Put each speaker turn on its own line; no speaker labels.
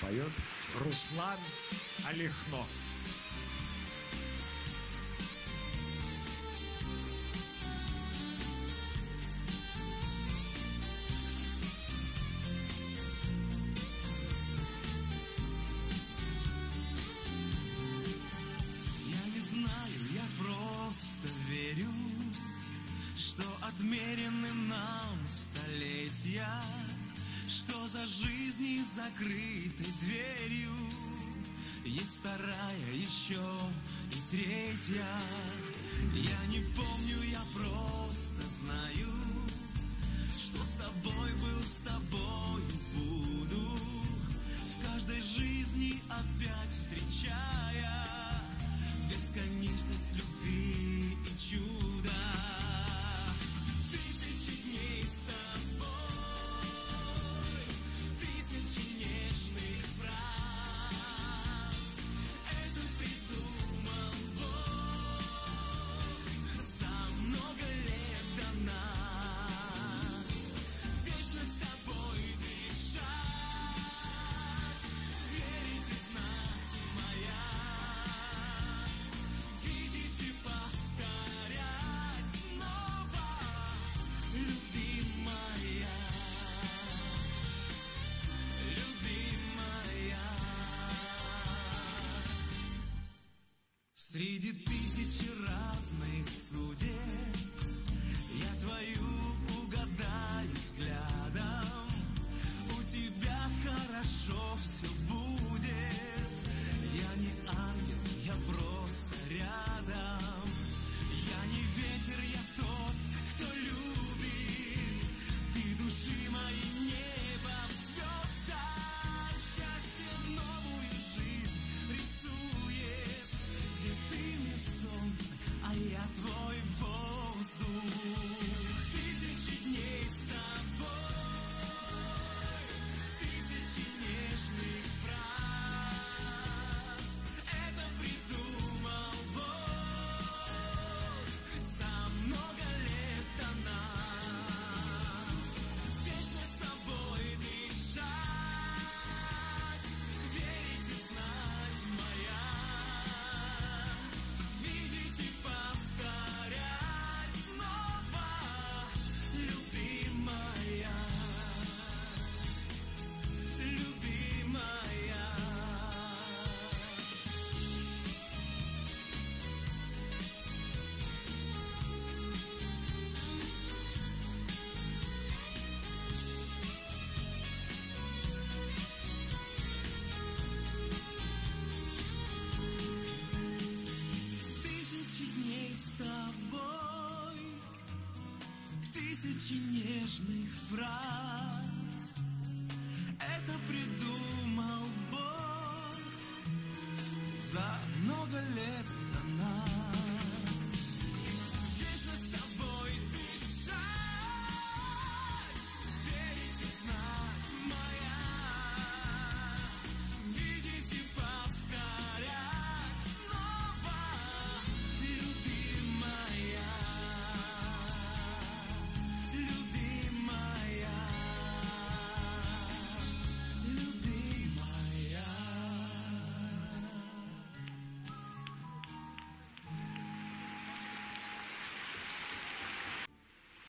поет Руслан Алихно.
закрытой дверью. Есть вторая еще и третья. Я не помню, я просто знаю Что с тобой был, с тобой буду. В каждой жизни опять встречая Бесконечность любви и чуда. Среди тысячи разных судеб я твою тысячи нежных фраз. Это придумал Бог за много лет.